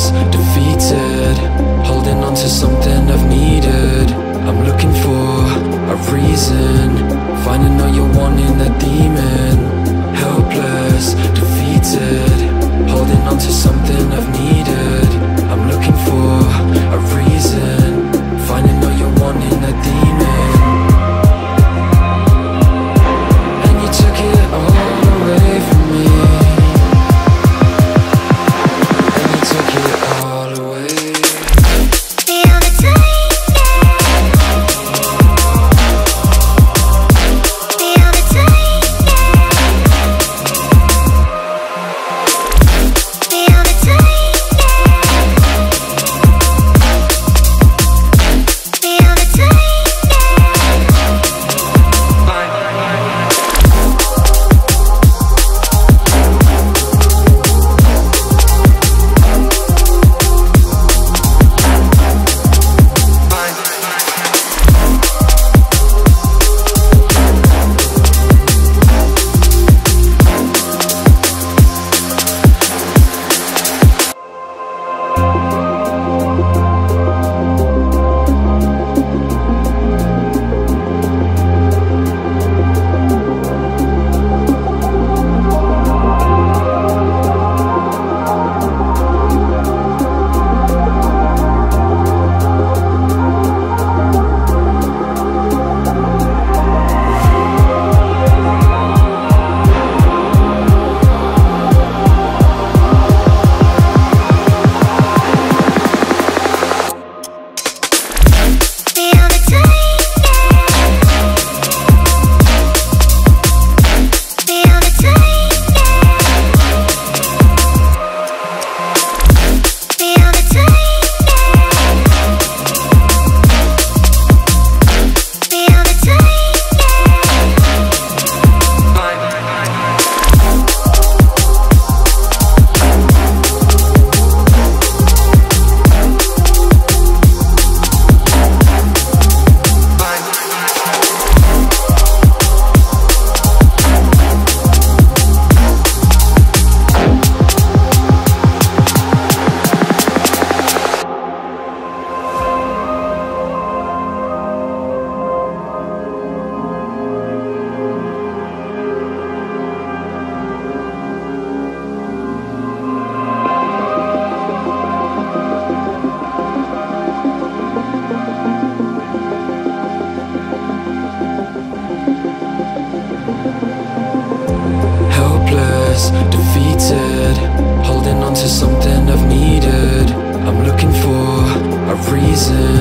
was defeated. Holding on to something I've needed. I'm looking for a reason. Finding all you're wanting at the something I've needed. I'm looking for a reason.